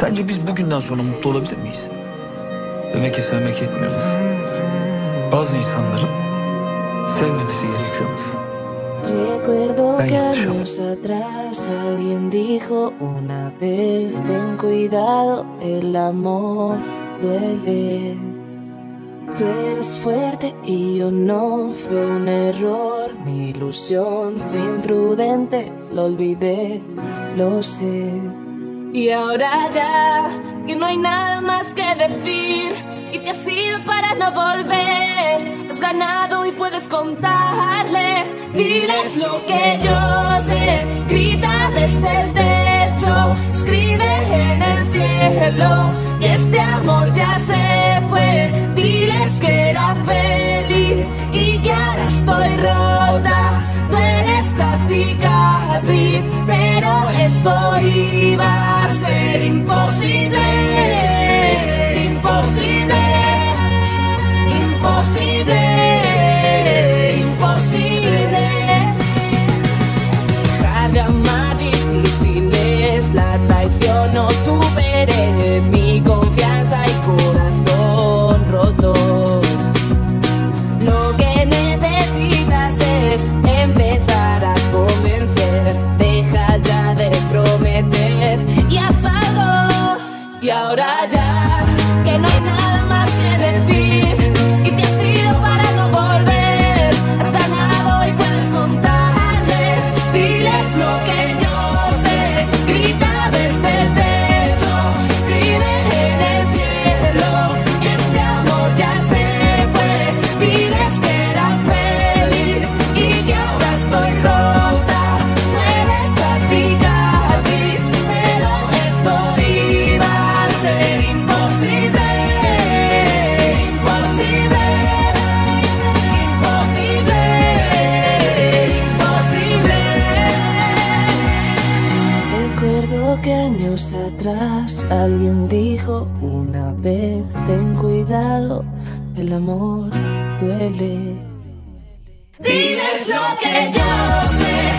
Sence biz bugünden sonra mutlu olabilir miyiz? Demek ki sevmek yetmiyormuş. Bazı insanların sevmemesi gerekiyormuş. Recuerdo que años atrás alguien dijo una vez ten cuidado, el amor duele. Tú eres fuerte y yo no, fue un error, mi ilusión fue imprudente, lo olvidé, lo sé. Y ahora ya, que no hay nada más que decir, y te has ido para no volver, has ganado y puedes contarles, diles lo que yo sé, grita desde el techo, escribe en el cielo, que este amor ya se fue, diles que era feliz y que ahora estoy rota, duele esta cicatriz, pero esto iba no superé mi confianza y corazón rotos. Lo que necesitas es empezar a convencer. Deja ya de prometer y haz algo. Y ahora años atrás alguien dijo una vez, ten cuidado, el amor duele. Diles lo que yo sé,